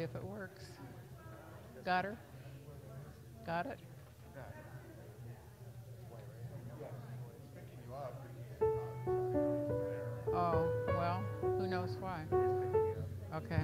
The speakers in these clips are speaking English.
see if it works. Got her? Got it? Oh, well, who knows why? Okay,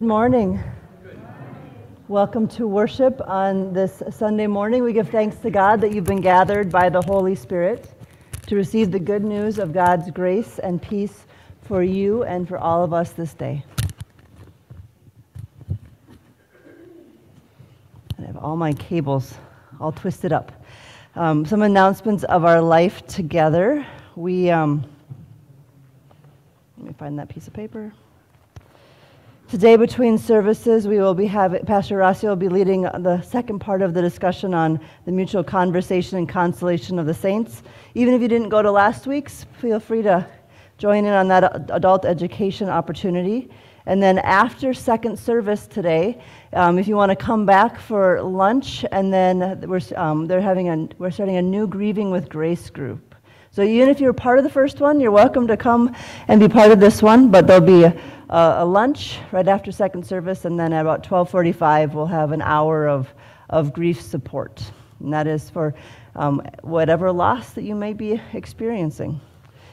Good morning. Welcome to worship on this Sunday morning. We give thanks to God that you've been gathered by the Holy Spirit to receive the good news of God's grace and peace for you and for all of us this day. I have all my cables all twisted up. Um, some announcements of our life together. We, um, let me find that piece of paper. Today, between services, we will be having, Pastor Rossi will be leading the second part of the discussion on the mutual conversation and consolation of the saints. Even if you didn't go to last week's, feel free to join in on that adult education opportunity. And then after second service today, um, if you want to come back for lunch, and then we're, um, they're having a, we're starting a new Grieving with Grace group. So even if you're part of the first one, you're welcome to come and be part of this one, but there'll be a, a lunch right after second service, and then at about 1245, we'll have an hour of, of grief support. And that is for um, whatever loss that you may be experiencing.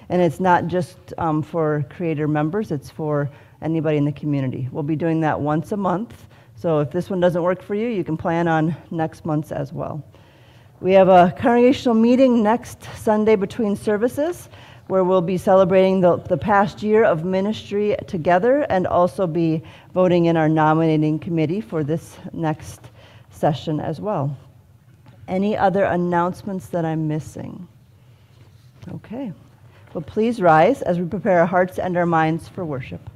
And it's not just um, for creator members, it's for anybody in the community. We'll be doing that once a month. So if this one doesn't work for you, you can plan on next month's as well. We have a congregational meeting next Sunday between services where we'll be celebrating the, the past year of ministry together and also be voting in our nominating committee for this next session as well. Any other announcements that I'm missing? Okay. Well, please rise as we prepare our hearts and our minds for worship.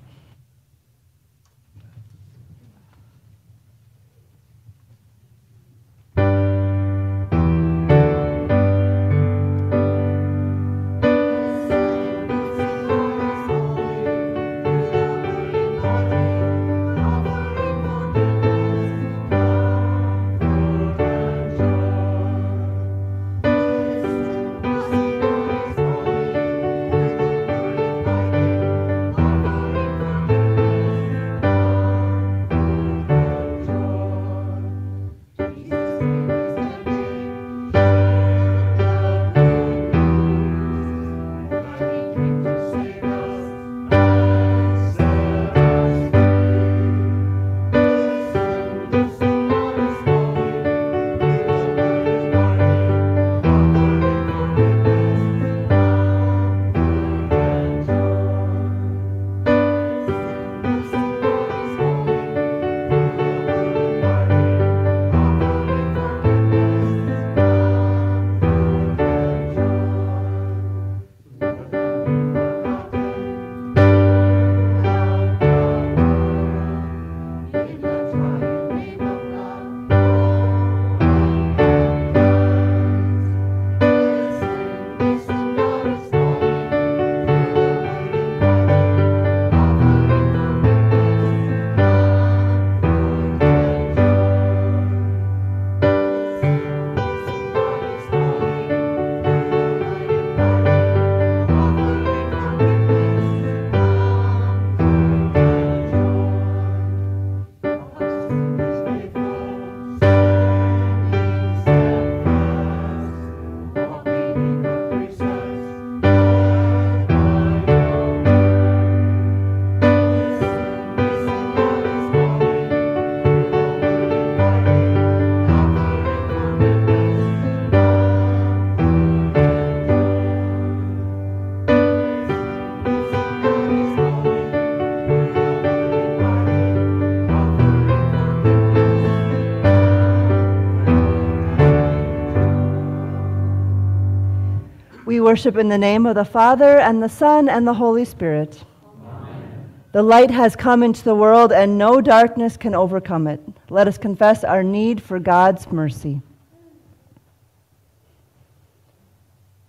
Worship in the name of the Father, and the Son, and the Holy Spirit. Amen. The light has come into the world, and no darkness can overcome it. Let us confess our need for God's mercy.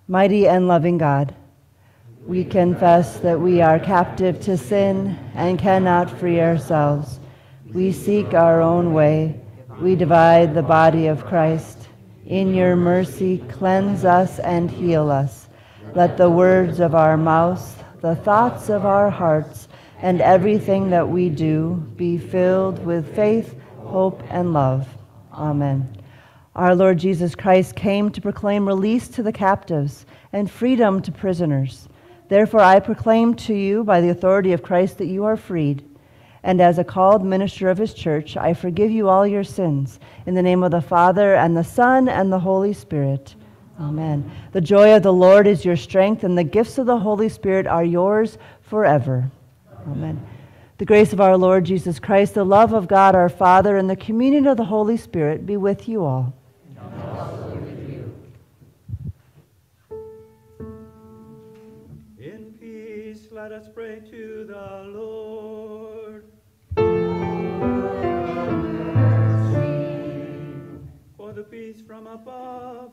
Mighty and loving God, we confess that we are captive to sin and cannot free ourselves. We seek our own way. We divide the body of Christ. In your mercy, cleanse us and heal us. Let the words of our mouths, the thoughts of our hearts, and everything that we do be filled with faith, hope, and love. Amen. Our Lord Jesus Christ came to proclaim release to the captives and freedom to prisoners. Therefore, I proclaim to you by the authority of Christ that you are freed and as a called minister of his church, I forgive you all your sins. In the name of the Father, and the Son, and the Holy Spirit. Amen. The joy of the Lord is your strength, and the gifts of the Holy Spirit are yours forever. Amen. The grace of our Lord Jesus Christ, the love of God our Father, and the communion of the Holy Spirit be with you all. In peace, let us pray to the Lord. For the peace from above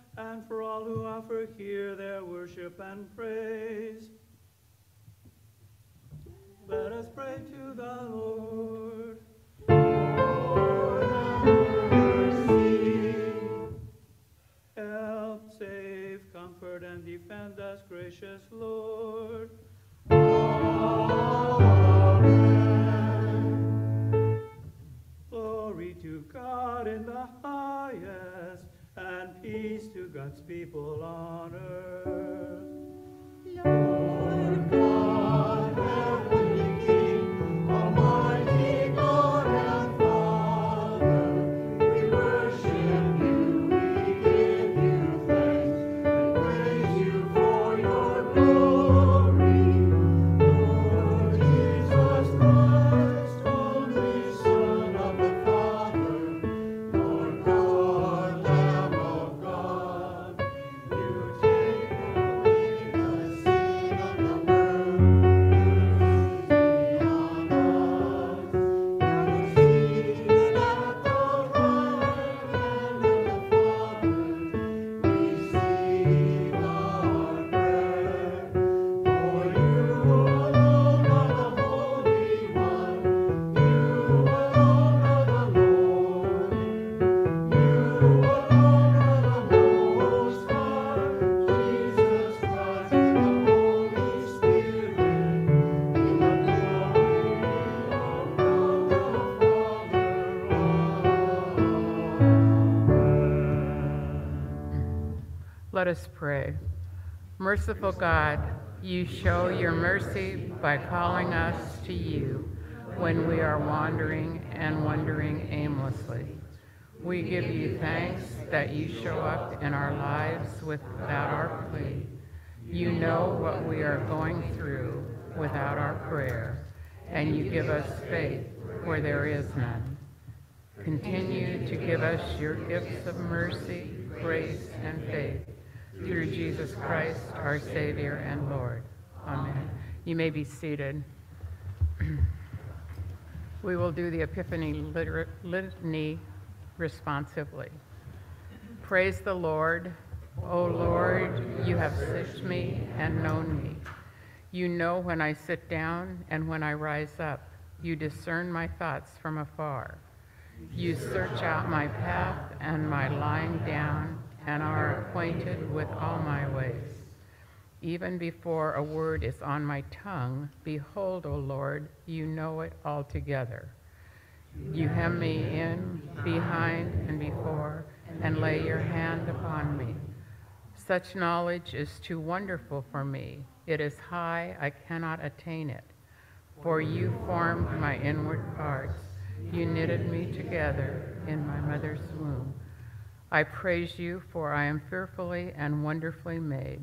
and for all who offer here their worship and praise, let us pray to the Lord. Help, save, comfort, and defend us, gracious Lord. Amen. Glory to God in the highest, and peace to God's people on earth. Let us pray. Merciful God, you show your mercy by calling us to you when we are wandering and wandering aimlessly. We give you thanks that you show up in our lives without our plea. You know what we are going through without our prayer, and you give us faith where there is none. Continue to give us your gifts of mercy, grace, and faith through Jesus Christ, our Savior and Lord. Amen. You may be seated. We will do the Epiphany Litany responsively. Praise the Lord. O Lord, you have searched me and known me. You know when I sit down and when I rise up. You discern my thoughts from afar. You search out my path and my lying down and are acquainted with all my ways. Even before a word is on my tongue, behold, O Lord, you know it altogether. You hem me in, behind, and before, and lay your hand upon me. Such knowledge is too wonderful for me. It is high, I cannot attain it. For you formed my inward parts. You knitted me together in my mother's womb. I praise you, for I am fearfully and wonderfully made.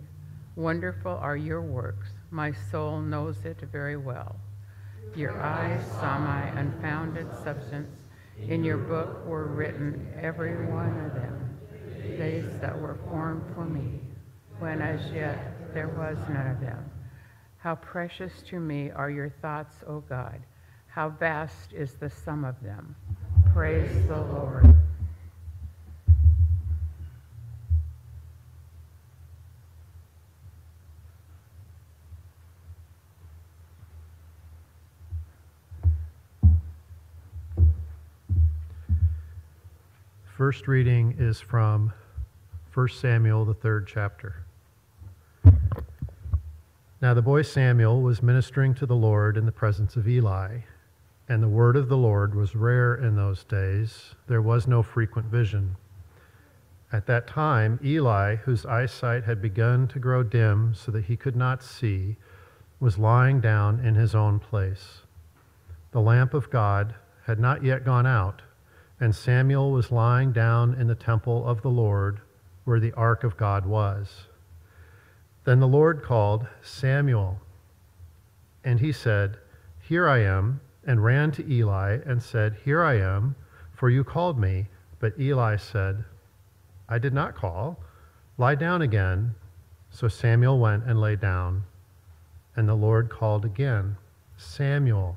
Wonderful are your works. My soul knows it very well. Your eyes saw my unfounded substance. In your book were written every one of them, days that were formed for me, when as yet there was none of them. How precious to me are your thoughts, O God. How vast is the sum of them. Praise the Lord. First reading is from 1 Samuel, the third chapter. Now the boy Samuel was ministering to the Lord in the presence of Eli, and the word of the Lord was rare in those days. There was no frequent vision. At that time, Eli, whose eyesight had begun to grow dim so that he could not see, was lying down in his own place. The lamp of God had not yet gone out, and Samuel was lying down in the temple of the Lord where the ark of God was. Then the Lord called, Samuel. And he said, Here I am, and ran to Eli and said, Here I am, for you called me. But Eli said, I did not call. Lie down again. So Samuel went and lay down. And the Lord called again, Samuel.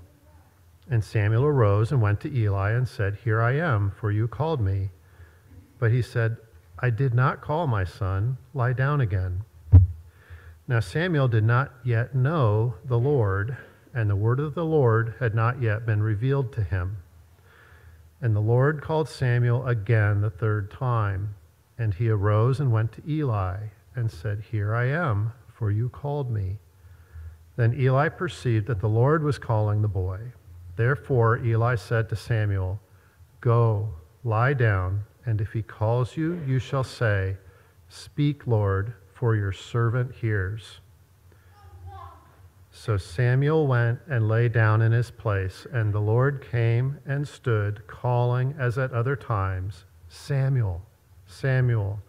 And Samuel arose and went to Eli and said, Here I am, for you called me. But he said, I did not call my son. Lie down again. Now Samuel did not yet know the Lord, and the word of the Lord had not yet been revealed to him. And the Lord called Samuel again the third time. And he arose and went to Eli and said, Here I am, for you called me. Then Eli perceived that the Lord was calling the boy. Therefore Eli said to Samuel, Go, lie down, and if he calls you, you shall say, Speak, Lord, for your servant hears. So Samuel went and lay down in his place, and the Lord came and stood, calling as at other times, Samuel, Samuel.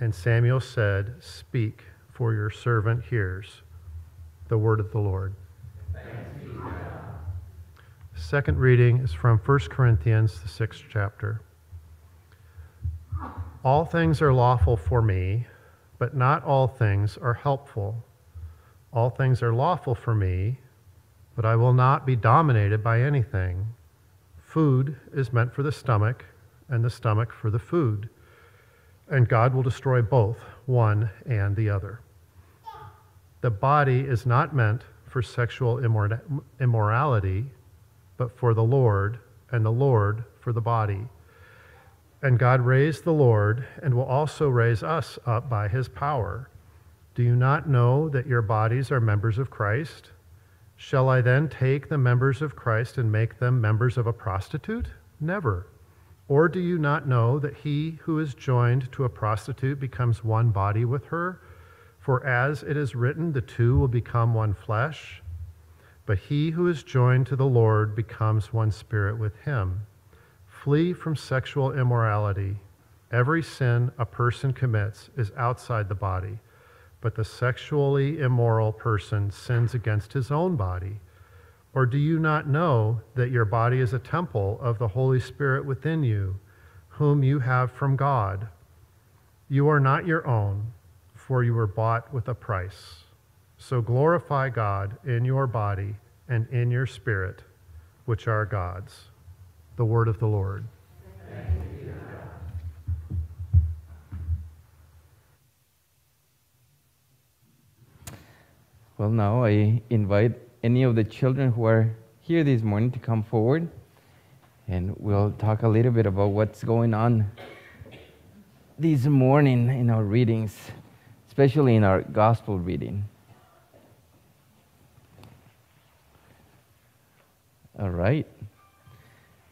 And Samuel said, Speak, for your servant hears. The word of the Lord. Second reading is from 1 Corinthians, the sixth chapter. All things are lawful for me, but not all things are helpful. All things are lawful for me, but I will not be dominated by anything. Food is meant for the stomach, and the stomach for the food. And God will destroy both, one and the other. The body is not meant for sexual immor- immorality, but for the Lord, and the Lord for the body. And God raised the Lord and will also raise us up by his power. Do you not know that your bodies are members of Christ? Shall I then take the members of Christ and make them members of a prostitute? Never. Or do you not know that he who is joined to a prostitute becomes one body with her? For as it is written, the two will become one flesh. But he who is joined to the Lord becomes one spirit with him. Flee from sexual immorality. Every sin a person commits is outside the body, but the sexually immoral person sins against his own body. Or do you not know that your body is a temple of the Holy Spirit within you, whom you have from God? You are not your own, for you were bought with a price. So glorify God in your body and in your spirit, which are God's. The word of the Lord. Well, now I invite any of the children who are here this morning to come forward and we'll talk a little bit about what's going on this morning in our readings, especially in our gospel reading. All right.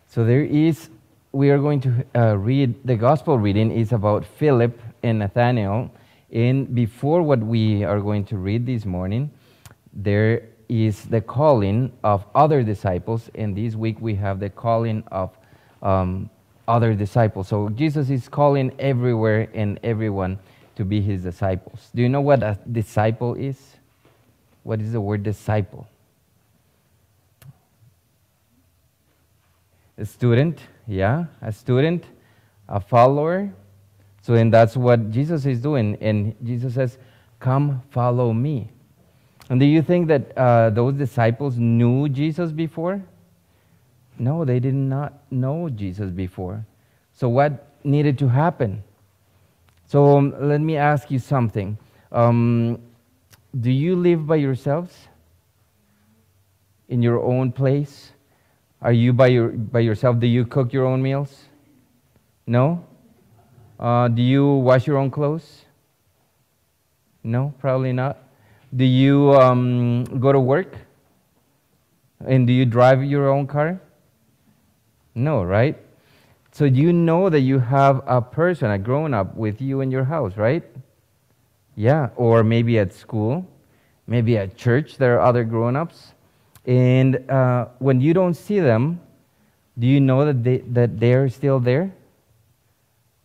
So there is, we are going to uh, read, the gospel reading is about Philip and Nathanael. And before what we are going to read this morning, there is the calling of other disciples. And this week we have the calling of um, other disciples. So Jesus is calling everywhere and everyone to be his disciples. Do you know what a disciple is? What is the word disciple? A student, yeah, a student, a follower. So, and that's what Jesus is doing. And Jesus says, Come, follow me. And do you think that uh, those disciples knew Jesus before? No, they did not know Jesus before. So, what needed to happen? So, um, let me ask you something. Um, do you live by yourselves? In your own place? Are you by, your, by yourself? Do you cook your own meals? No? Uh, do you wash your own clothes? No, probably not. Do you um, go to work? And do you drive your own car? No, right? So you know that you have a person, a grown up, with you in your house, right? Yeah, or maybe at school, maybe at church, there are other grown ups. And uh, when you don't see them, do you know that, they, that they're still there?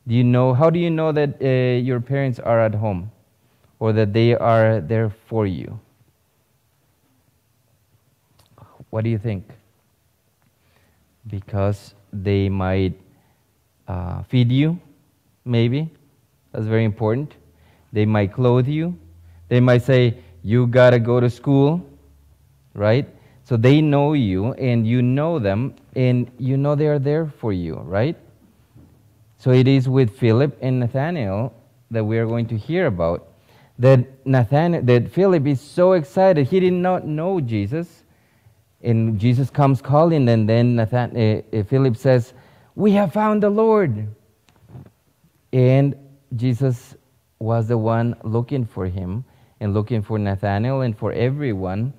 Do you know, how do you know that uh, your parents are at home or that they are there for you? What do you think? Because they might uh, feed you, maybe. That's very important. They might clothe you. They might say, You got to go to school, right? So they know you and you know them and you know they are there for you, right? So it is with Philip and Nathanael that we are going to hear about. That Nathanael, that Philip is so excited. He did not know Jesus. And Jesus comes calling, and then Nathan, uh, Philip says, We have found the Lord. And Jesus was the one looking for him and looking for Nathanael and for everyone.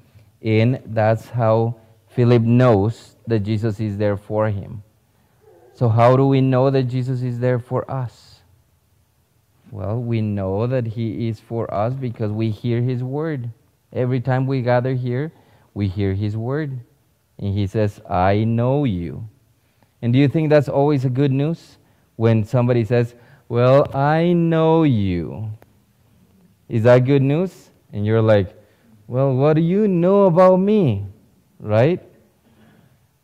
And that's how Philip knows that Jesus is there for him. So, how do we know that Jesus is there for us? Well, we know that he is for us because we hear his word. Every time we gather here, we hear his word. And he says, I know you. And do you think that's always a good news? When somebody says, Well, I know you. Is that good news? And you're like, Well, what do you know about me? Right?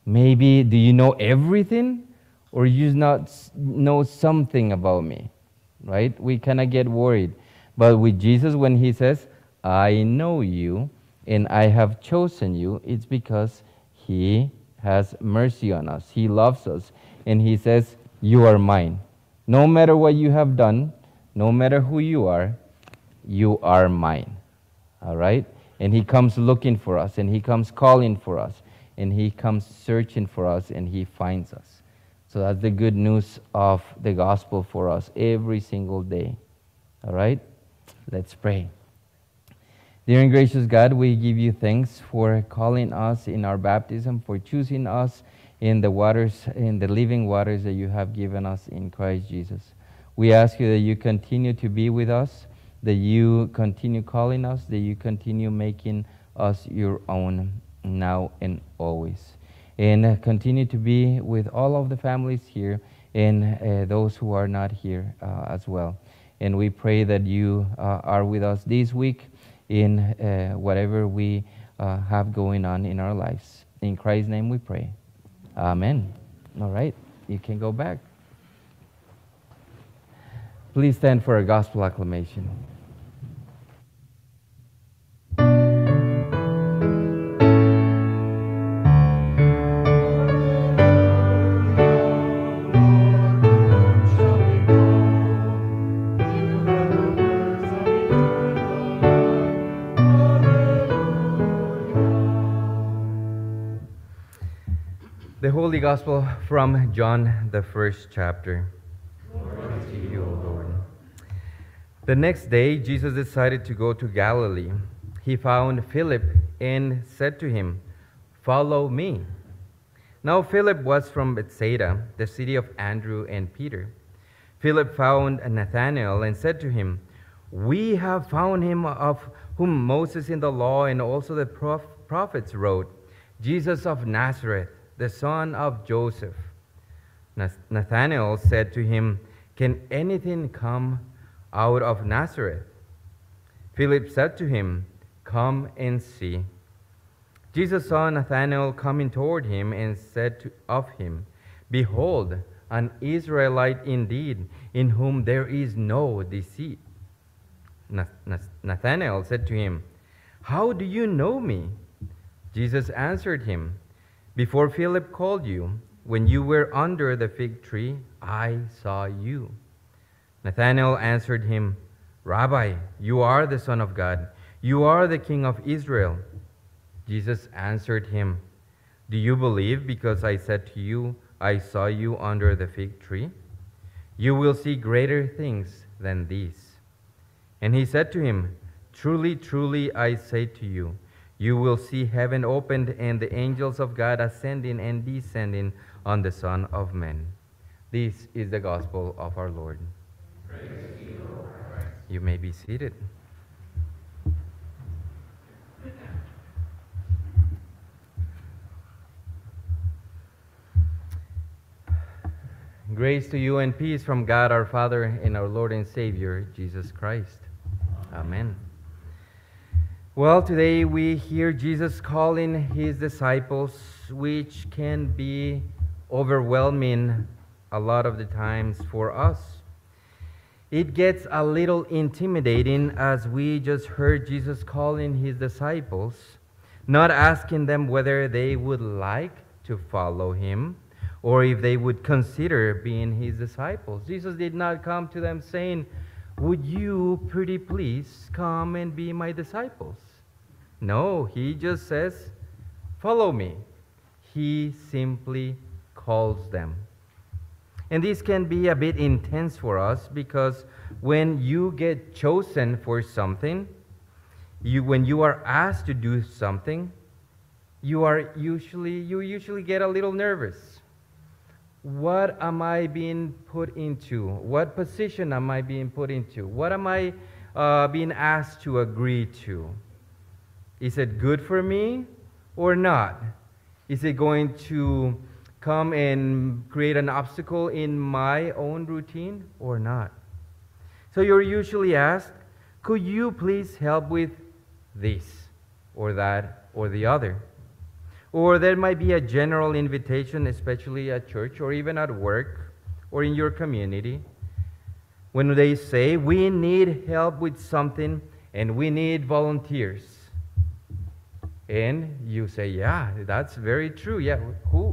Maybe, do you know everything? Or you not know something about me? Right? We of get worried. But with Jesus, when he says, I know you and I have chosen you, it's because he has mercy on us. He loves us. And he says, You are mine. No matter what you have done, no matter who you are, you are mine. All right? And he comes looking for us, and he comes calling for us, and he comes searching for us, and he finds us. So that's the good news of the gospel for us every single day. All right? Let's pray. Dear and gracious God, we give you thanks for calling us in our baptism, for choosing us in the waters, in the living waters that you have given us in Christ Jesus. We ask you that you continue to be with us, that you continue calling us, that you continue making us your own now and always. And uh, continue to be with all of the families here and uh, those who are not here uh, as well. And we pray that you uh, are with us this week in uh, whatever we have going on in our lives. In Christ's name we pray. Amen. All right, you can go back. Please stand for a gospel acclamation. The Holy Gospel from John, the first chapter. Glory to you, O Lord. The next day, Jesus decided to go to Galilee. He found Philip and said to him, Follow me. Now, Philip was from Bethsaida, the city of Andrew and Peter. Philip found Nathanael and said to him, We have found him of whom Moses in the law and also the prophets wrote, Jesus of Nazareth the son of Joseph. Nathanael said to him, Can anything come out of Nazareth? Philip said to him, Come and see. Jesus saw Nathanael coming toward him and said to, of him, Behold, an Israelite indeed, in whom there is no deceit. Nathanael said to him, How do you know me? Jesus answered him, before Philip called you, when you were under the fig tree, I saw you. Nathanael answered him, Rabbi, you are the Son of God. You are the King of Israel. Jesus answered him, Do you believe because I said to you, I saw you under the fig tree? You will see greater things than these. And he said to him, Truly, truly, I say to you, you will see heaven opened and the angels of God ascending and descending on the Son of Man. This is the gospel of our Lord. You may be seated. Grace to you and peace from God our Father and our Lord and Savior, Jesus Christ. Amen. Well, today we hear Jesus calling his disciples, which can be overwhelming a lot of the times for us. It gets a little intimidating as we just heard Jesus calling his disciples, not asking them whether they would like to follow him or if they would consider being his disciples. Jesus did not come to them saying, Would you pretty please come and be my disciples? No, he just says, Follow me. He simply calls them. And this can be a bit intense for us because when you get chosen for something, you, when you are asked to do something, you are usually you usually get a little nervous what am I being put into? What position am I being put into? What am I uh, being asked to agree to? Is it good for me or not? Is it going to come and create an obstacle in my own routine or not? So you're usually asked, could you please help with this or that or the other? Or there might be a general invitation, especially at church or even at work or in your community, when they say, We need help with something and we need volunteers. And you say, Yeah, that's very true. Yeah, who,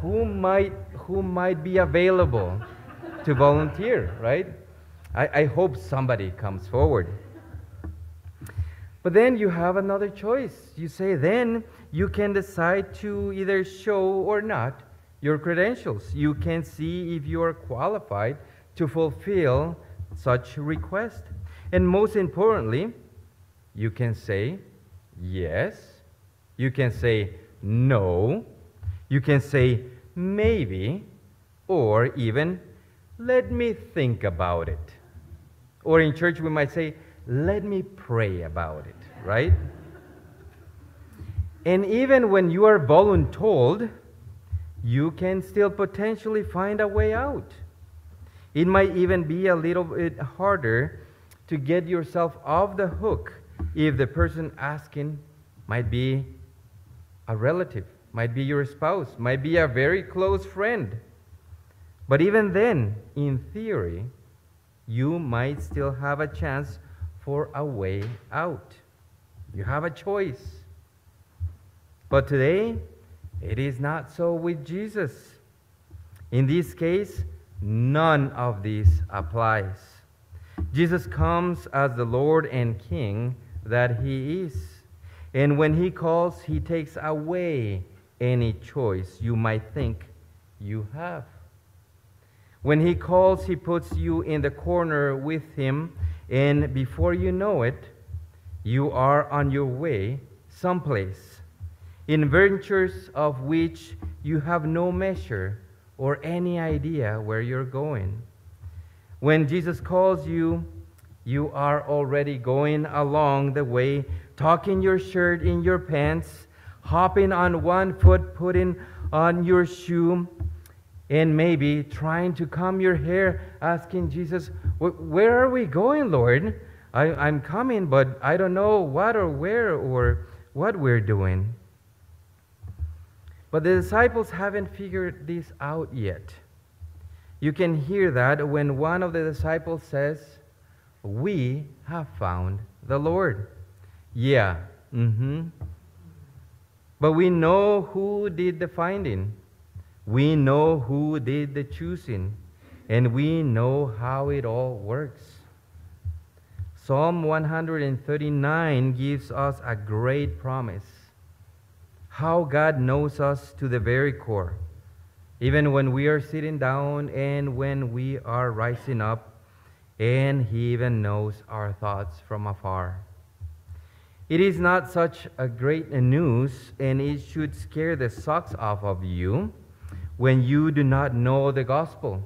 who, might, who might be available to volunteer, right? I, I hope somebody comes forward. But then you have another choice. You say, Then you can decide to either show or not your credentials. You can see if you are qualified to fulfill such request. And most importantly, you can say yes, you can say no, you can say maybe, or even let me think about it. Or in church, we might say, let me pray about it, right? And even when you are voluntold, you can still potentially find a way out. It might even be a little bit harder to get yourself off the hook if the person asking might be a relative, might be your spouse, might be a very close friend. But even then, in theory, you might still have a chance for a way out. You have a choice. But today, it is not so with Jesus. In this case, none of this applies. Jesus comes as the Lord and King that He is. And when He calls, He takes away any choice you might think you have. When He calls, He puts you in the corner with Him, and before you know it, you are on your way someplace in ventures of which you have no measure or any idea where you're going. When Jesus calls you, you are already going along the way, tucking your shirt in your pants, hopping on one foot, putting on your shoe, and maybe trying to comb your hair, asking Jesus, Where are we going, Lord? I, am coming, but I don't know what or where or what we're doing. But the disciples haven't figured this out yet. You can hear that when one of the disciples says, We have found the Lord. Yeah, mm-hmm. But we know who did the finding. We know who did the choosing. And we know how it all works. Psalm 139 gives us a great promise how God knows us to the very core. even when we are sitting down and when we are rising up, and He even knows our thoughts from afar. It is not such a great news, and it should scare the socks off of you when you do not know the gospel.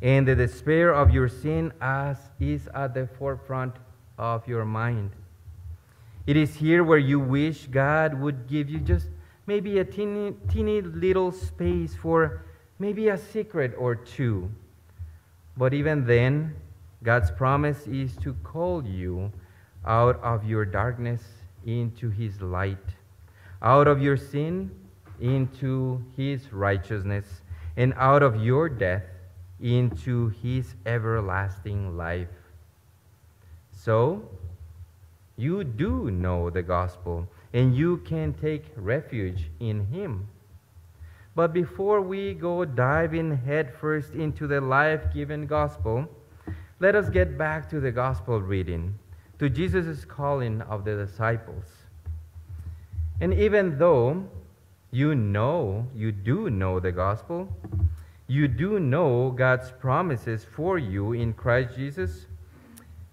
And the despair of your sin as is at the forefront of your mind. It is here where you wish God would give you just maybe a teeny, teeny little space for maybe a secret or two. But even then, God's promise is to call you out of your darkness into His light, out of your sin into His righteousness, and out of your death into His everlasting life. So, you do know the gospel, and you can take refuge in Him. But before we go diving headfirst into the life giving gospel, let us get back to the gospel reading, to Jesus' calling of the disciples. And even though you know, you do know the gospel, you do know God's promises for you in Christ Jesus,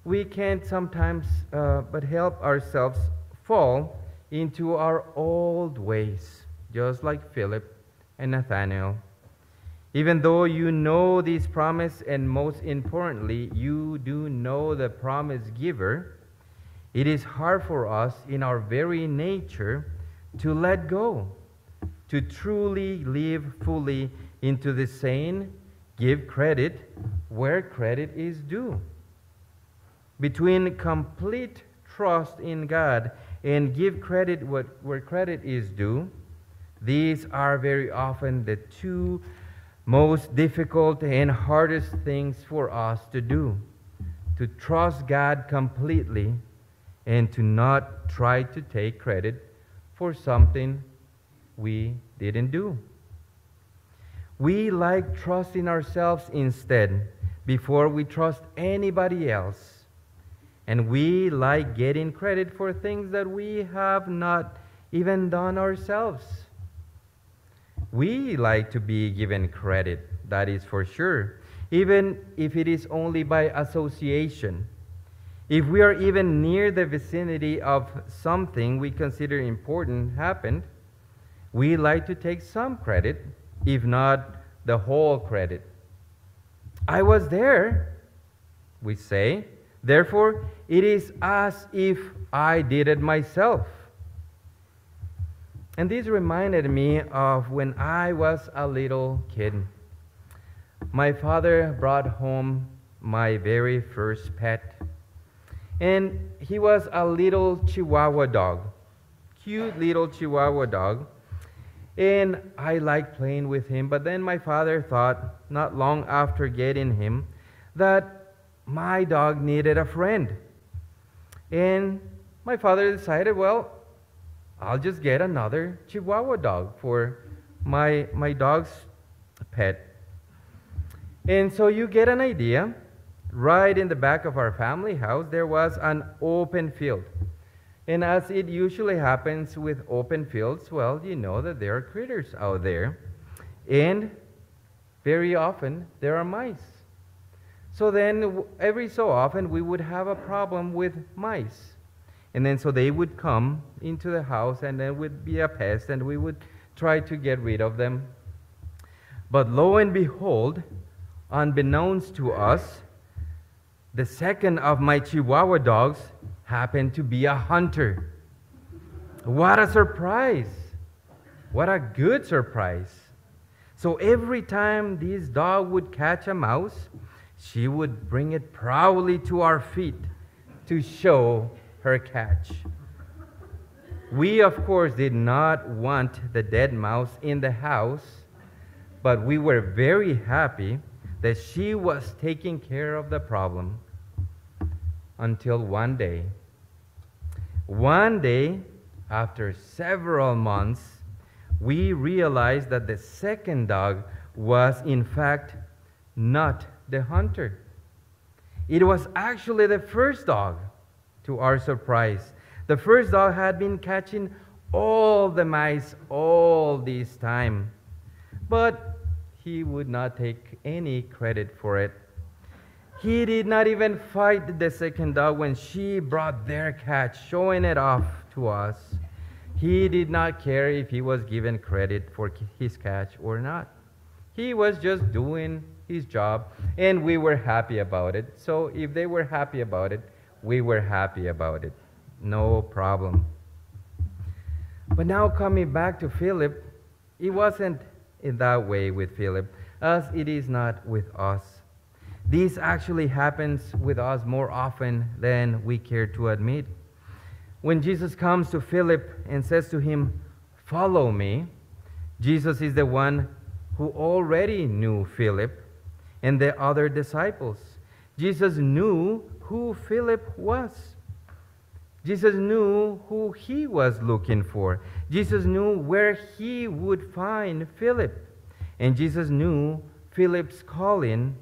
we can't sometimes uh, but help ourselves fall into our old ways, just like Philip and Nathanael. Even though you know these promise, and most importantly, you do know the promise giver, it is hard for us in our very nature to let go, to truly live fully into the saying, give credit where credit is due. Between complete trust in God and give credit what, where credit is due, these are very often the two most difficult and hardest things for us to do to trust God completely and to not try to take credit for something we didn't do. We like trusting ourselves instead before we trust anybody else. And we like getting credit for things that we have not even done ourselves. We like to be given credit, that is for sure, even if it is only by association. If we are even near the vicinity of something we consider important happened, we like to take some credit, if not the whole credit. I was there, we say. Therefore, it is as if I did it myself. And this reminded me of when I was a little kid. My father brought home my very first pet. And he was a little Chihuahua dog, cute little Chihuahua dog. And I liked playing with him, but then my father thought, not long after getting him, that my dog needed a friend. And my father decided, well, I'll just get another Chihuahua dog for my, my dog's pet. And so you get an idea. Right in the back of our family house, there was an open field. And as it usually happens with open fields, well, you know that there are critters out there. And very often, there are mice. So then, every so often, we would have a problem with mice. And then, so they would come into the house, and there would be a pest, and we would try to get rid of them. But lo and behold, unbeknownst to us, the second of my Chihuahua dogs happened to be a hunter. What a surprise! What a good surprise. So every time this dog would catch a mouse, she would bring it proudly to our feet to show her catch. We, of course, did not want the dead mouse in the house, but we were very happy that she was taking care of the problem until one day. One day, after several months, we realized that the second dog was, in fact, not the hunter. It was actually the first dog, to our surprise. The first dog had been catching all the mice all this time. But he would not take any credit for it. He did not even fight the second dog when she brought their catch, showing it off to us. He did not care if he was given credit for his catch or not. He was just doing his job, and we were happy about it. So if they were happy about it, we were happy about it. No problem. But now, coming back to Philip, it wasn't in that way with Philip, as it is not with us. This actually happens with us more often than we care to admit. When Jesus comes to Philip and says to him, Follow me, Jesus is the one who already knew Philip and the other disciples. Jesus knew who Philip was. Jesus knew who he was looking for. Jesus knew where he would find Philip. And Jesus knew Philip's calling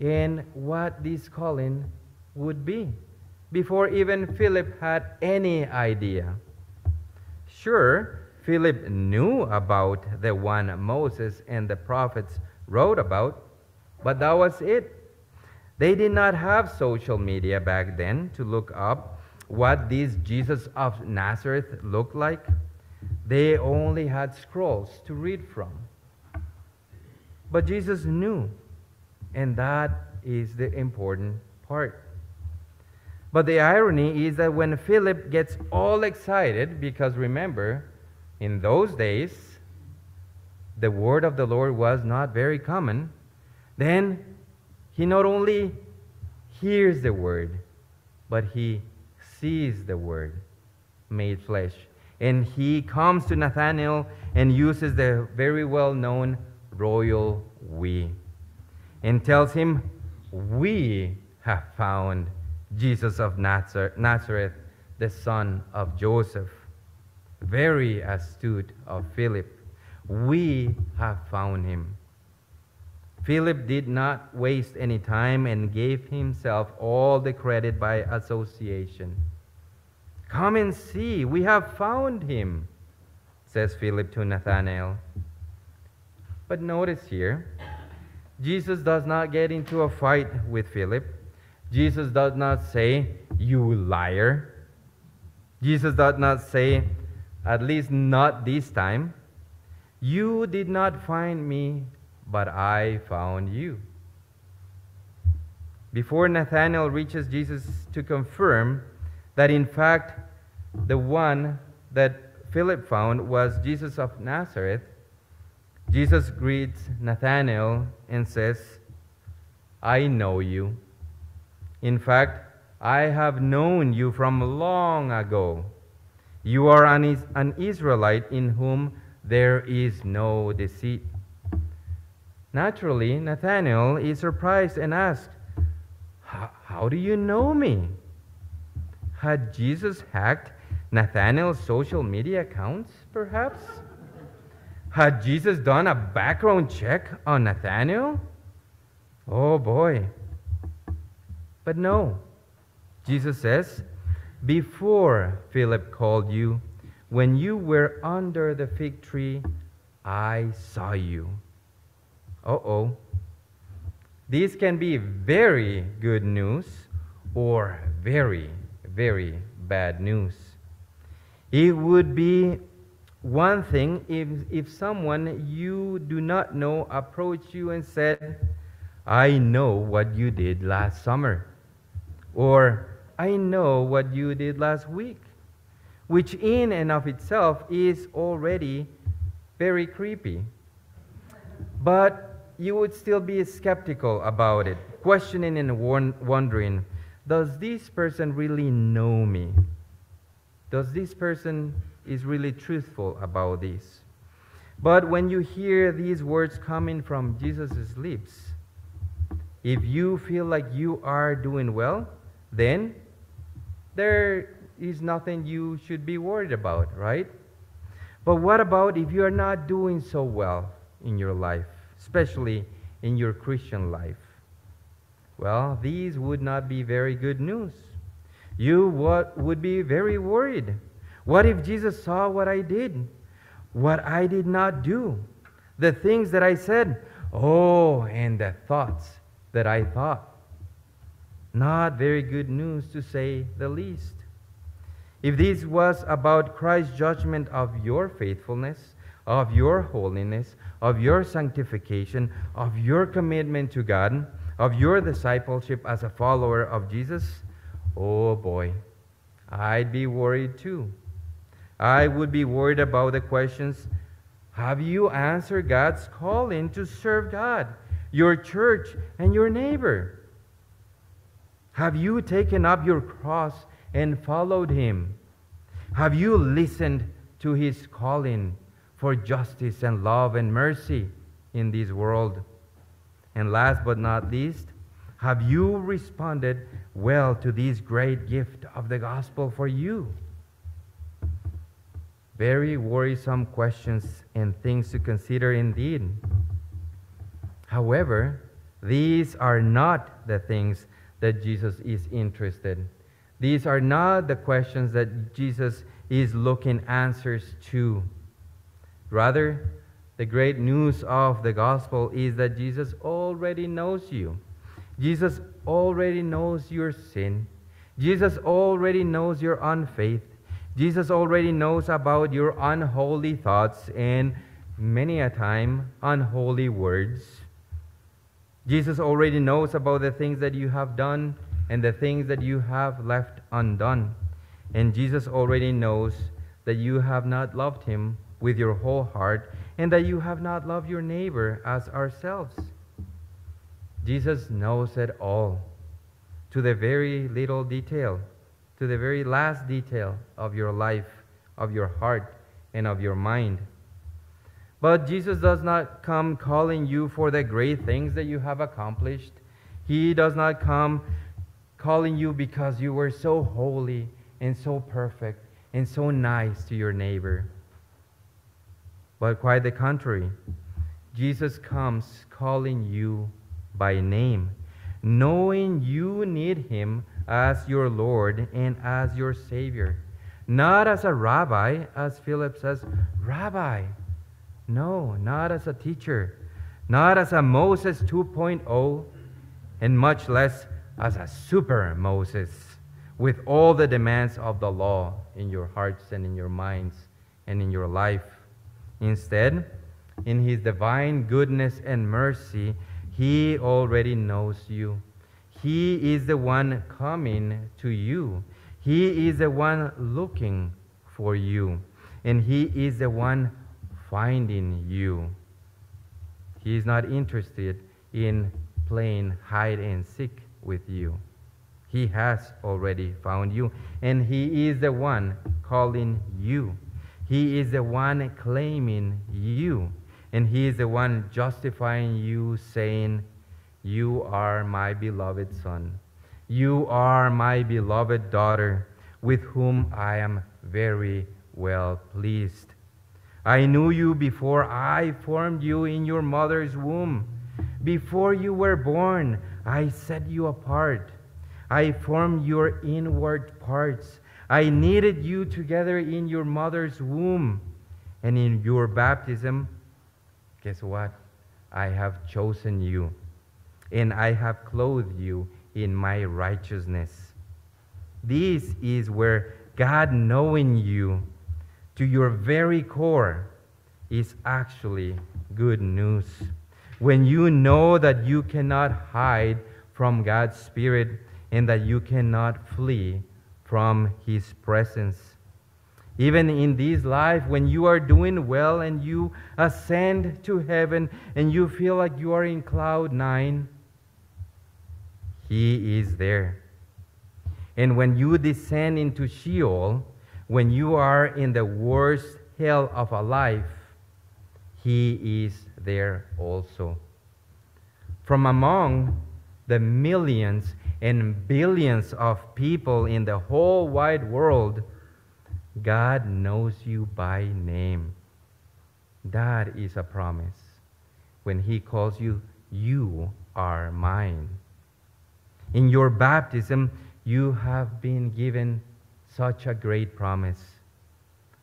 and what this calling would be before even Philip had any idea. Sure, Philip knew about the one Moses and the prophets wrote about, but that was it. They did not have social media back then to look up what this Jesus of Nazareth looked like. They only had scrolls to read from. But Jesus knew, and that is the important part. But the irony is that when Philip gets all excited, because remember, in those days, the word of the Lord was not very common, then he not only hears the word, but he sees the word made flesh. And he comes to Nathanael and uses the very well known royal we and tells him, We have found Jesus of Nazareth, the son of Joseph. Very astute of Philip. We have found him. Philip did not waste any time and gave himself all the credit by association. Come and see, we have found him, says Philip to Nathanael. But notice here, Jesus does not get into a fight with Philip. Jesus does not say, You liar. Jesus does not say, At least not this time. You did not find me, but I found you. Before Nathanael reaches Jesus to confirm that in fact the one that Philip found was Jesus of Nazareth, Jesus greets Nathanael and says, I know you. In fact, I have known you from long ago. You are an, an Israelite in whom there is no deceit. Naturally, Nathanael is surprised and asks, How do you know me? Had Jesus hacked Nathanael's social media accounts, perhaps? Had Jesus done a background check on Nathanael? Oh boy. But no. Jesus says, Before Philip called you, when you were under the fig tree, I saw you. Uh oh. This can be very good news or very, very bad news. It would be one thing if, if someone you do not know approached you and said, I know what you did last summer, or I know what you did last week, which in and of itself is already very creepy. But you would still be skeptical about it, questioning and wondering does this person really know me? Does this person is really truthful about this? But when you hear these words coming from Jesus' lips, if you feel like you are doing well, then there is nothing you should be worried about, right? But what about if you are not doing so well in your life, especially in your Christian life? Well, these would not be very good news. You would be very worried. What if Jesus saw what I did, what I did not do? The things that I said, oh, and the thoughts that I thought. Not very good news to say the least. If this was about Christ's judgment of your faithfulness, of your holiness, of your sanctification, of your commitment to God, of your discipleship as a follower of Jesus, oh boy, I'd be worried too. I would be worried about the questions Have you answered God's calling to serve God, your church, and your neighbor? Have you taken up your cross and followed Him? Have you listened to His calling for justice and love and mercy in this world? And last but not least, have you responded well to this great gift of the gospel for you? Very worrisome questions and things to consider indeed. However, these are not the things that Jesus is interested. These are not the questions that Jesus is looking answers to. Rather, the great news of the gospel is that Jesus already knows you. Jesus already knows your sin. Jesus already knows your unfaith. Jesus already knows about your unholy thoughts and many a time unholy words. Jesus already knows about the things that you have done and the things that you have left undone. And Jesus already knows that you have not loved him with your whole heart and that you have not loved your neighbor as ourselves. Jesus knows it all to the very little detail, to the very last detail of your life, of your heart, and of your mind. But Jesus does not come calling you for the great things that you have accomplished. He does not come calling you because you were so holy and so perfect and so nice to your neighbor. But quite the contrary, Jesus comes calling you by name, knowing you need him as your Lord and as your Savior. Not as a rabbi, as Philip says, Rabbi. No, not as a teacher, not as a Moses 2.0, and much less as a super Moses with all the demands of the law in your hearts and in your minds and in your life. Instead, in his divine goodness and mercy, he already knows you. He is the one coming to you. He is the one looking for you. And He is the one finding you. He is not interested in playing hide and seek with you. He has already found you, and He is the one calling you. He is the one claiming you, and He is the one justifying you, saying, You are my beloved Son. You are my beloved daughter, with whom I am very well pleased. I knew you before I formed you in your mother's womb. Before you were born, I set you apart. I formed your inward parts. I knitted you together in your mother's womb. And in your baptism, guess what? I have chosen you, and I have clothed you in my righteousness. This is where God knowing you to your very core is actually good news. When you know that you cannot hide from God's Spirit and that you cannot flee from His presence. Even in this life, when you are doing well and you ascend to heaven and you feel like you are in cloud nine, He is there. And when you descend into Sheol, when you are in the worst hell of a life, He is there also. From among the millions and billions of people in the whole wide world, God knows you by name. That is a promise. When He calls you, you are mine. In your baptism, you have been given such a great promise,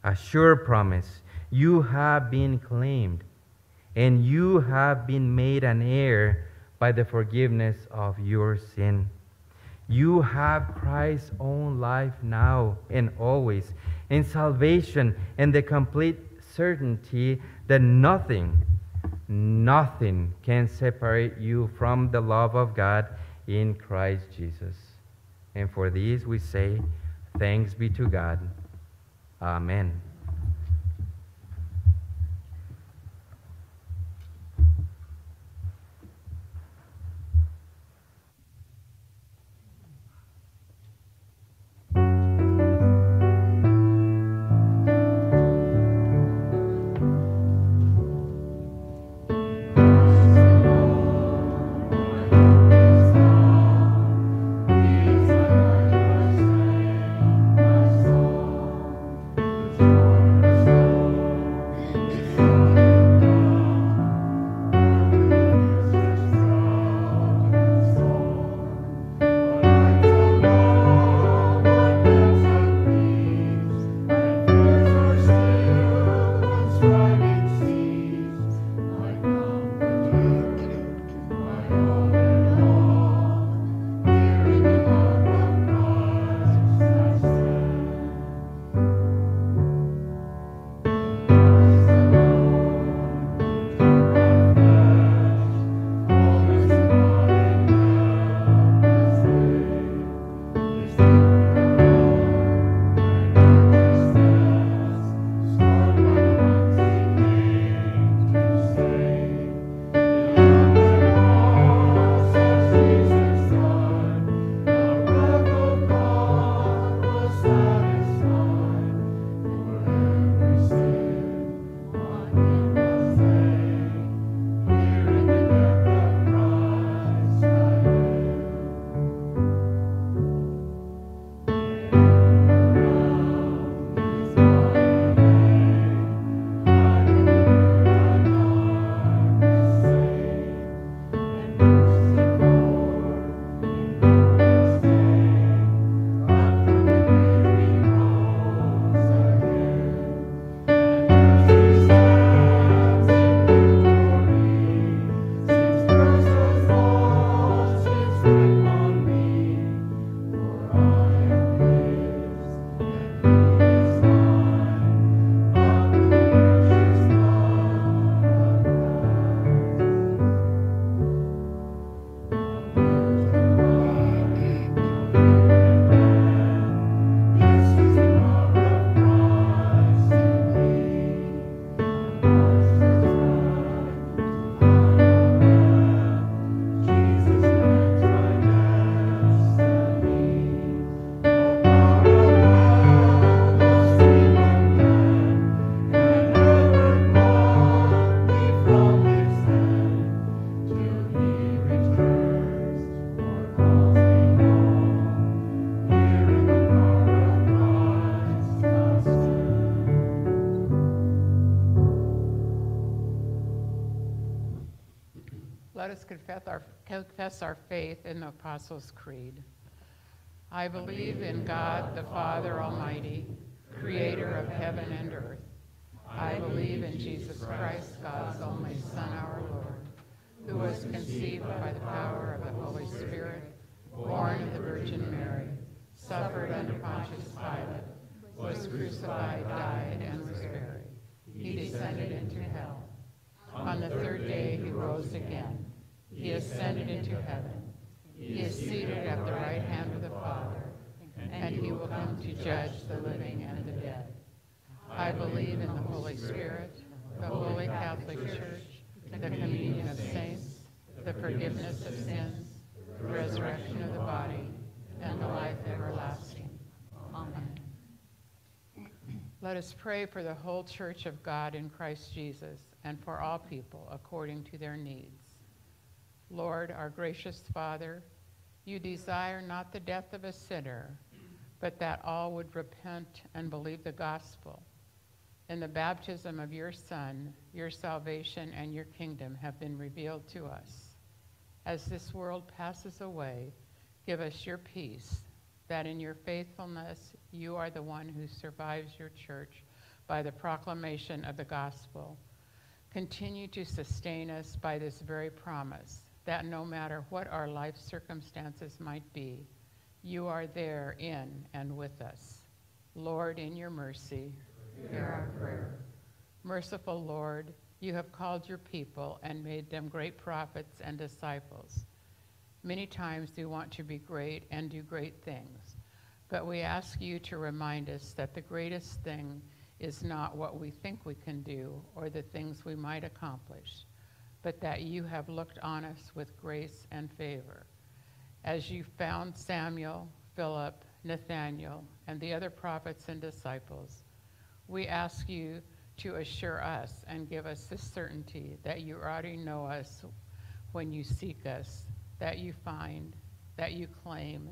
a sure promise. You have been claimed, and you have been made an heir by the forgiveness of your sin. You have Christ's own life now and always, in salvation and the complete certainty that nothing, nothing can separate you from the love of God in Christ Jesus. And for these we say, Thanks be to God. Amen. Confess our, confess our faith in the Apostles' Creed. I believe in God, the Father Almighty, creator of heaven and earth. I believe in Jesus Christ, God's only Son, our Lord, who was conceived by the power of the Holy Spirit, born of the Virgin Mary, suffered under Pontius Pilate, was crucified, died, and was buried. He descended into hell. On the third day he rose again. He ascended into heaven. He is seated at the right hand of the Father, and he will come to judge the living and the dead. I believe in the Holy Spirit, the Holy Catholic Church, the communion of saints, the forgiveness of sins, the resurrection of the body, and the life everlasting. Amen. Let us pray for the whole church of God in Christ Jesus and for all people according to their needs. Lord, our gracious Father, you desire not the death of a sinner, but that all would repent and believe the gospel. In the baptism of your Son, your salvation and your kingdom have been revealed to us. As this world passes away, give us your peace, that in your faithfulness you are the one who survives your church by the proclamation of the gospel. Continue to sustain us by this very promise that no matter what our life circumstances might be, you are there in and with us. Lord, in your mercy, hear our prayer. Merciful Lord, you have called your people and made them great prophets and disciples. Many times we want to be great and do great things, but we ask you to remind us that the greatest thing is not what we think we can do or the things we might accomplish, but that you have looked on us with grace and favor. As you found Samuel, Philip, Nathanael, and the other prophets and disciples, we ask you to assure us and give us the certainty that you already know us when you seek us, that you find, that you claim,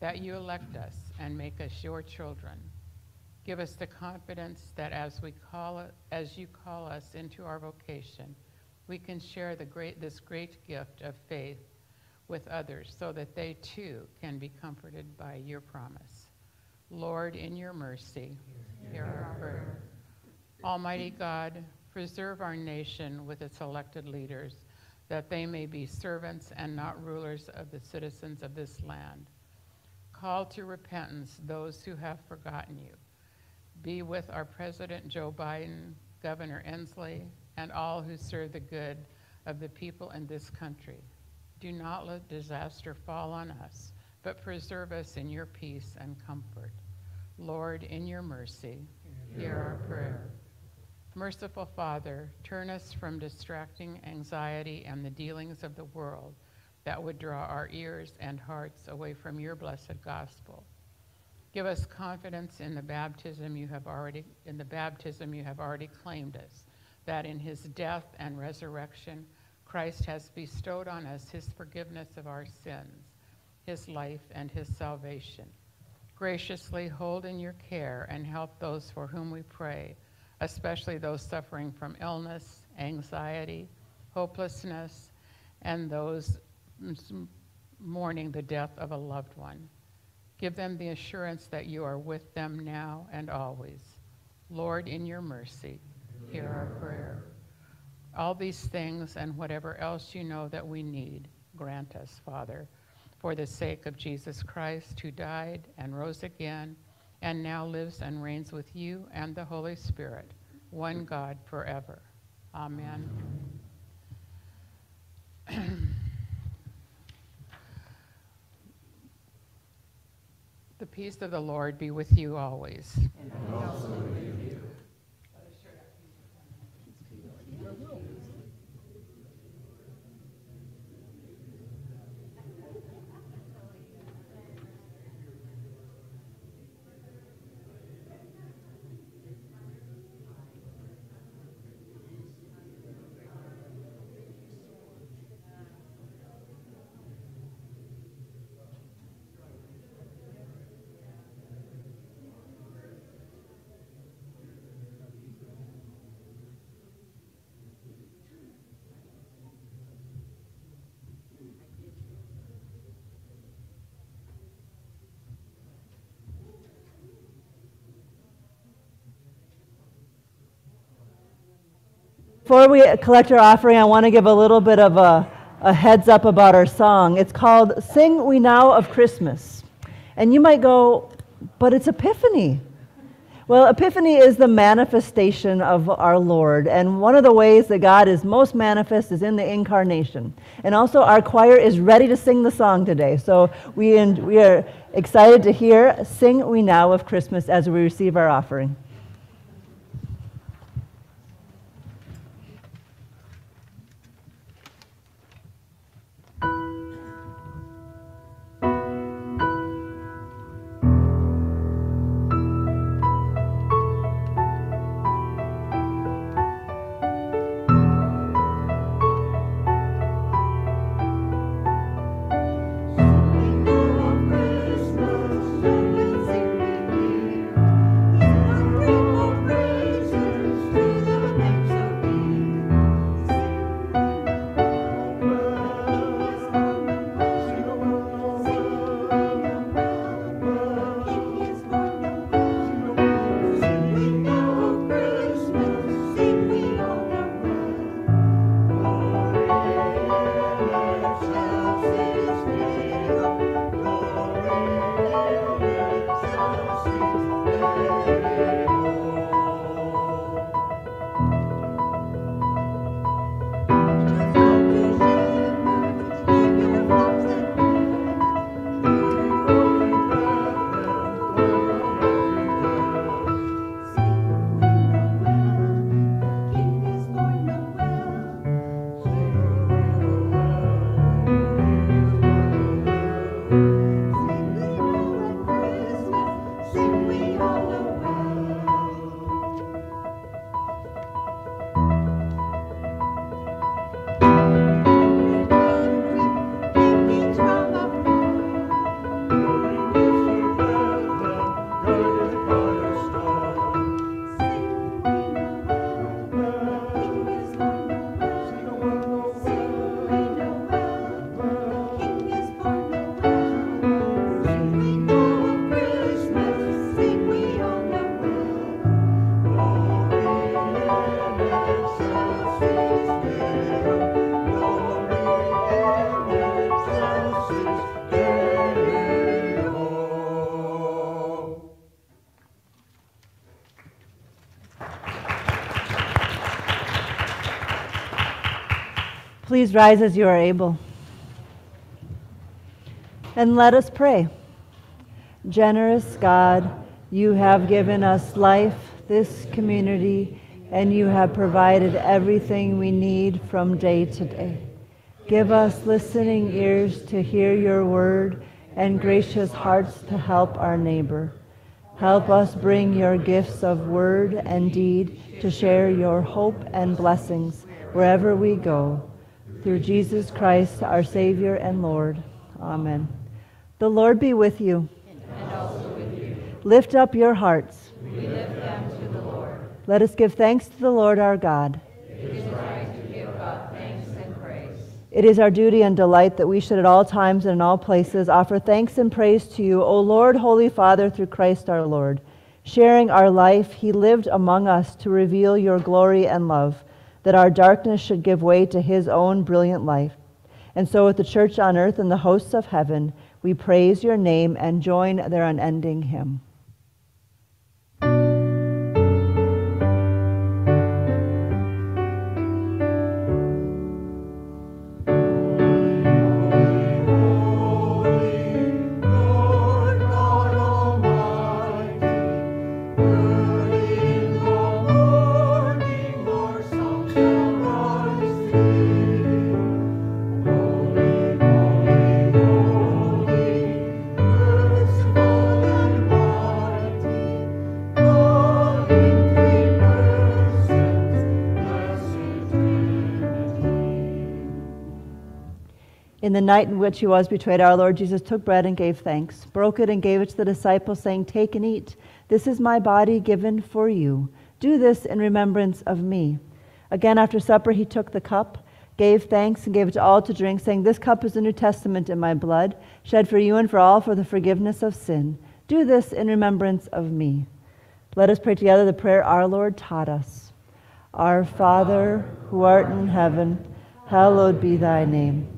that you elect us and make us your children. Give us the confidence that as we call it, as you call us into our vocation, we can share the great, this great gift of faith with others so that they too can be comforted by your promise. Lord, in your mercy, hear our prayer. Almighty God, preserve our nation with its elected leaders, that they may be servants and not rulers of the citizens of this land. Call to repentance those who have forgotten you. Be with our President Joe Biden, Governor Inslee, and all who serve the good of the people in this country. Do not let disaster fall on us, but preserve us in your peace and comfort. Lord, in your mercy, hear our prayer. Merciful Father, turn us from distracting anxiety and the dealings of the world that would draw our ears and hearts away from your blessed gospel. Give us confidence in the baptism you have already in the baptism you have already claimed us, that in his death and resurrection Christ has bestowed on us his forgiveness of our sins, his life and his salvation. Graciously hold in your care and help those for whom we pray especially those suffering from illness, anxiety, hopelessness, and those mourning the death of a loved one. Give them the assurance that you are with them now and always. Lord, in your mercy, hear our prayer. All these things and whatever else you know that we need, grant us, Father, for the sake of Jesus Christ, who died and rose again and now lives and reigns with you and the Holy Spirit, one God forever. Amen. the peace of the Lord be with you always. And also with you. Before we collect our offering, I want to give a little bit of a, a, heads up about our song. It's called Sing We Now of Christmas. And you might go, but it's Epiphany. Well, Epiphany is the manifestation of our Lord. And one of the ways that God is most manifest is in the incarnation. And also, our choir is ready to sing the song today. So we, we are excited to hear Sing We Now of Christmas as we receive our offering. Please rise as you are able. And let us pray. Generous God, you have given us life, this community, and you have provided everything we need from day to day. Give us listening ears to hear your word and gracious hearts to help our neighbor. Help us bring your gifts of word and deed to share your hope and blessings wherever we go. Through Jesus Christ, our Savior and Lord. Amen. The Lord be with you. And also with you. Lift up your hearts. We lift them to the Lord. Let us give thanks to the Lord our God. It is right to give God thanks and praise. It is our duty and delight that we should at all times and in all places offer thanks and praise to you, O Lord, Holy Father, through Christ our Lord. Sharing our life, he lived among us to reveal your glory and love, that our darkness should give way to his own brilliant life. And so, with the church on earth and the hosts of heaven, we praise your name and join their unending hymn. In the night in which he was betrayed, our Lord Jesus took bread and gave thanks, broke it and gave it to the disciples, saying, Take and eat. This is my body given for you. Do this in remembrance of me. Again, after supper, he took the cup, gave thanks, and gave it to all to drink, saying, This cup is the New Testament in my blood, shed for you and for all for the forgiveness of sin. Do this in remembrance of me. Let us pray together the prayer our Lord taught us. Our Father, who art in heaven, hallowed be thy name.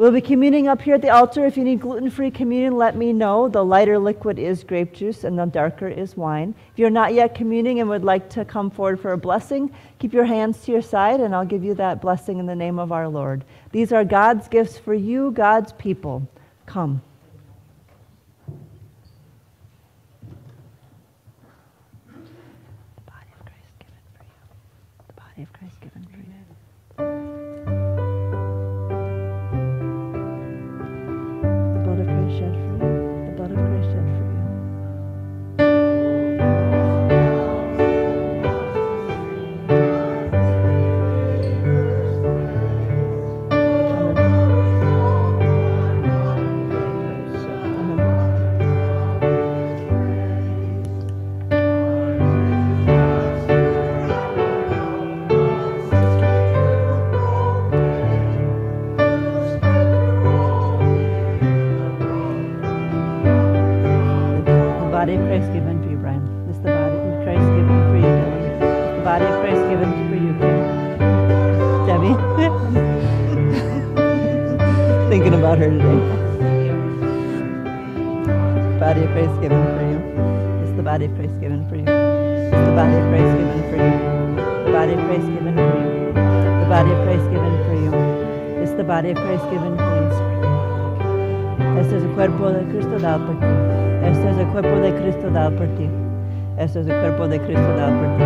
We'll be communing up here at the altar. If you need gluten free communion, let me know. The lighter liquid is grape juice and the darker is wine. If you're not yet communing and would like to come forward for a blessing, keep your hands to your side and I'll give you that blessing in the name of our Lord. These are God's gifts for you, God's people. Come. Of Christ given. Este es el cuerpo de Cristo dado por ti. Este es el cuerpo de Cristo dado por ti. Este es el cuerpo de Cristo dado por ti.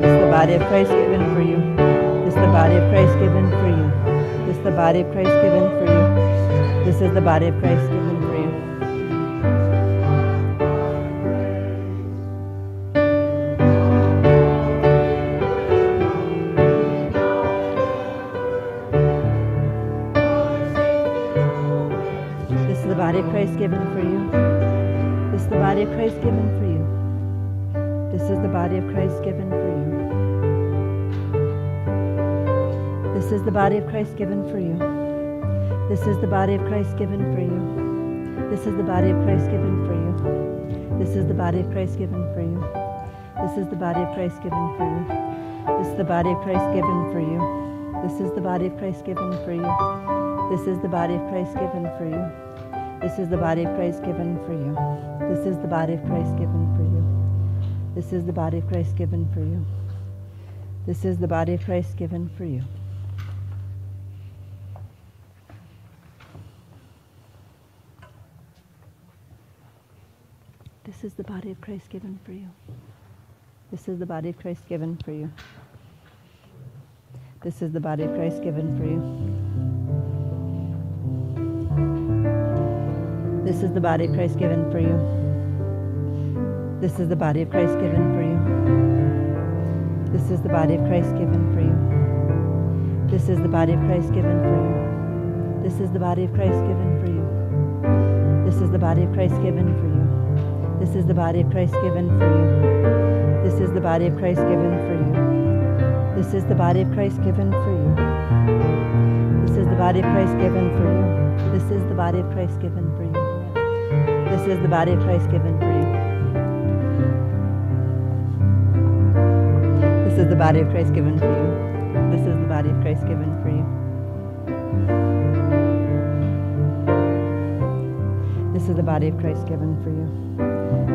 This is the body of Christ given for you. This is the body of Christ given for you. This is the body of Christ given for you. This is the body of Christ given for you. Of Christ given for you. This is the body of Christ given for you. This is the body of Christ given for you. This is the body of Christ given for you. This is the body of Christ given for you. This is the body of Christ given for you. This is the body of Christ given for you. This is the body of Christ given for you. This is the body of Christ given for you. This is the body of Christ given for you. This is the body of Christ given for you. This is the body of Christ given for you. This is the body of Christ given for you. This is the body of Christ given for you. This is the body of Christ given for you. This is the body of Christ given for you. This is the body of Christ given for you. This is the body of Christ given for you. This is the body of Christ given for you. This is the body of Christ given for you. This is the body of Christ given for you. This is the body of Christ given for you. This is the body of Christ given for you. This is the body of Christ given for you. This is the body of Christ given for you. This is the body of Christ given for you. This is the body of Christ given for you. This is the body of Christ given for you. This is the body of Christ given for you. This is the body of Christ given for you. This is the body of Christ given for you. This is the body of Christ given for you.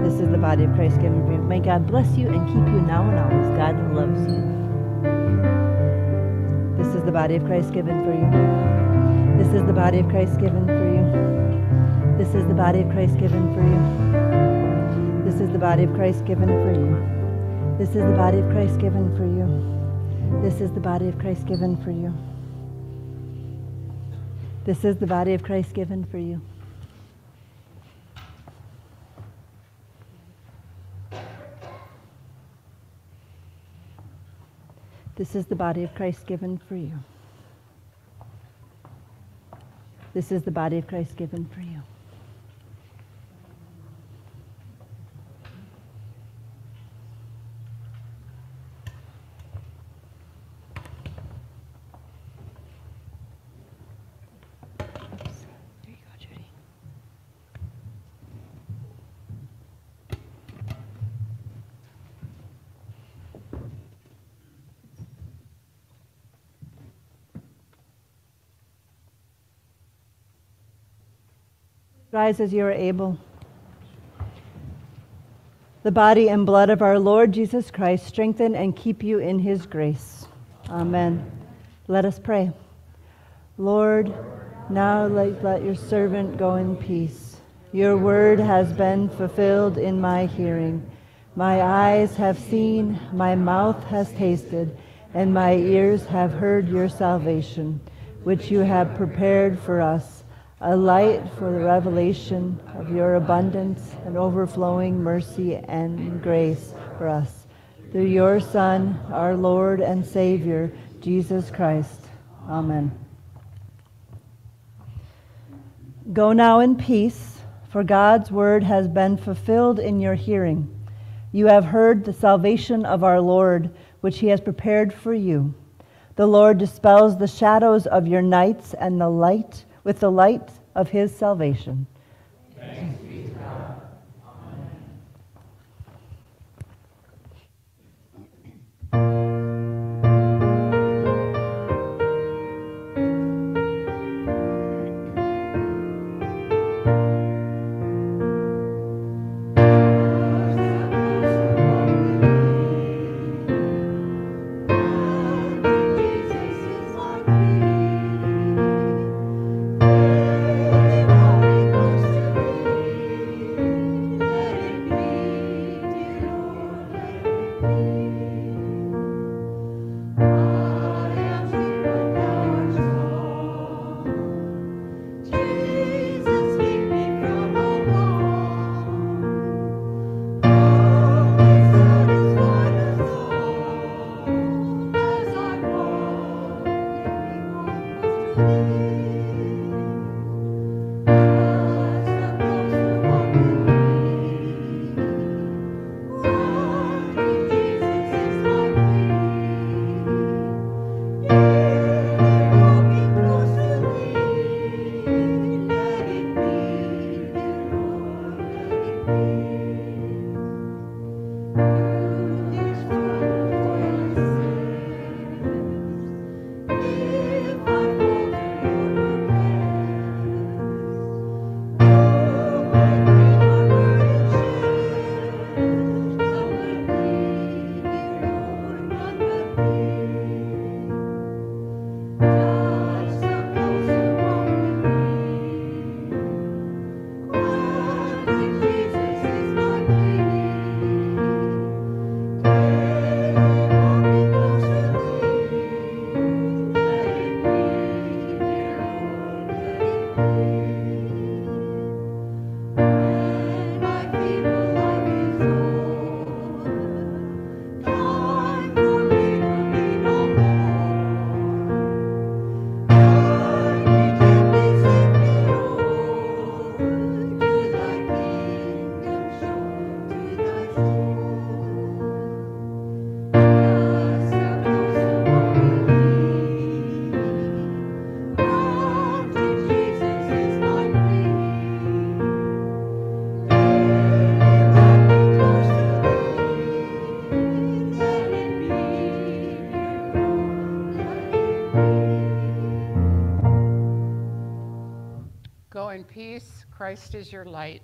This is the body of Christ given for you. May God bless you and keep you now and always. God loves you. This is the body of Christ given for you. This is the body of Christ given. This is the body of Christ given for you. This is the body of Christ given for you. This is the body of Christ given for you. This is the body of Christ given for you. This is the body of Christ given for you. This is the body of Christ given for you. This is the body of Christ given for you. Rise as you are able. The body and blood of our Lord Jesus Christ strengthen and keep you in his grace. Amen. Let us pray. Lord, now let, let your servant go in peace. Your word has been fulfilled in my hearing. My eyes have seen, my mouth has tasted, and my ears have heard your salvation, which you have prepared for us a light for the revelation of your abundance and overflowing mercy and grace for us. Through your Son, our Lord and Savior, Jesus Christ. Amen. Go now in peace, for God's word has been fulfilled in your hearing. You have heard the salvation of our Lord, which he has prepared for you. The Lord dispels the shadows of your nights and the light with the light of his salvation. Christ is your light.